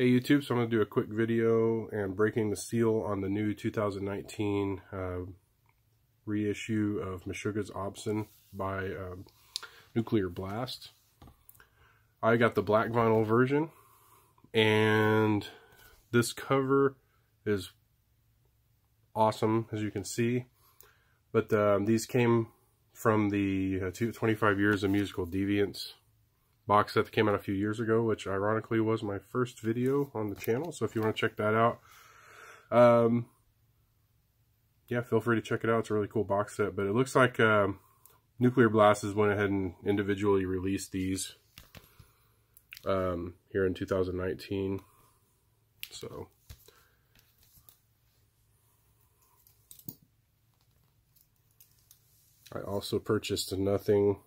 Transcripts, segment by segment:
Hey YouTube, so I'm going to do a quick video and breaking the seal on the new 2019 uh, reissue of Meshuggah's Obzen by uh, Nuclear Blast. I got the black vinyl version and this cover is awesome as you can see but um, these came from the uh, 25 years of musical deviance box set that came out a few years ago, which ironically was my first video on the channel. So if you want to check that out, um, yeah, feel free to check it out. It's a really cool box set. But it looks like um, Nuclear Blast has went ahead and individually released these um, here in 2019. So. I also purchased a Nothing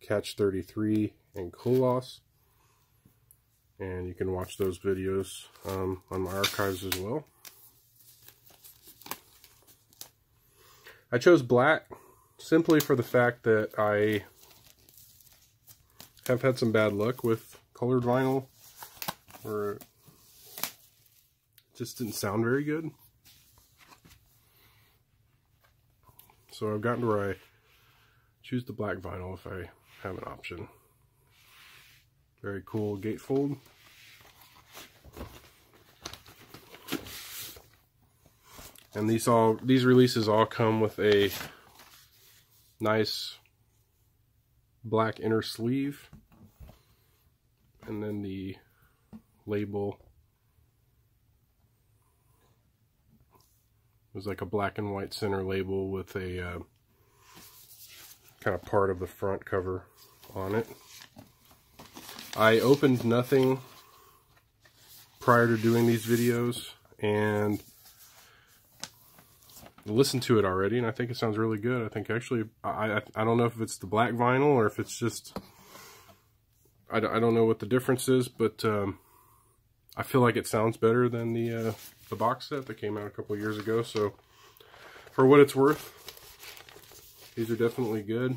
Catch 33 and Koloss. And you can watch those videos um, on my archives as well. I chose black simply for the fact that I have had some bad luck with colored vinyl where it just didn't sound very good. So I've gotten to where I choose the black vinyl if I have an option. Very cool gatefold. And these all these releases all come with a nice black inner sleeve. And then the label was like a black and white center label with a uh, kind of part of the front cover on it. I opened nothing prior to doing these videos and listened to it already and I think it sounds really good. I think actually, I, I, I don't know if it's the black vinyl or if it's just, I, I don't know what the difference is, but um, I feel like it sounds better than the, uh, the box set that came out a couple years ago. So for what it's worth, these are definitely good.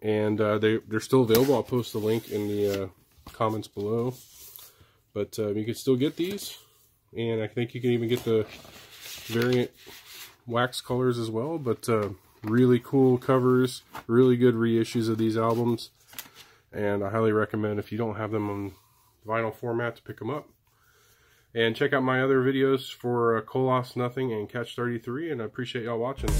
And uh, they, they're still available. I'll post the link in the uh, comments below. But uh, you can still get these. And I think you can even get the variant wax colors as well. But uh, really cool covers, really good reissues of these albums. And I highly recommend if you don't have them on vinyl format to pick them up. And check out my other videos for uh, Nothing and Catch 33. And I appreciate y'all watching.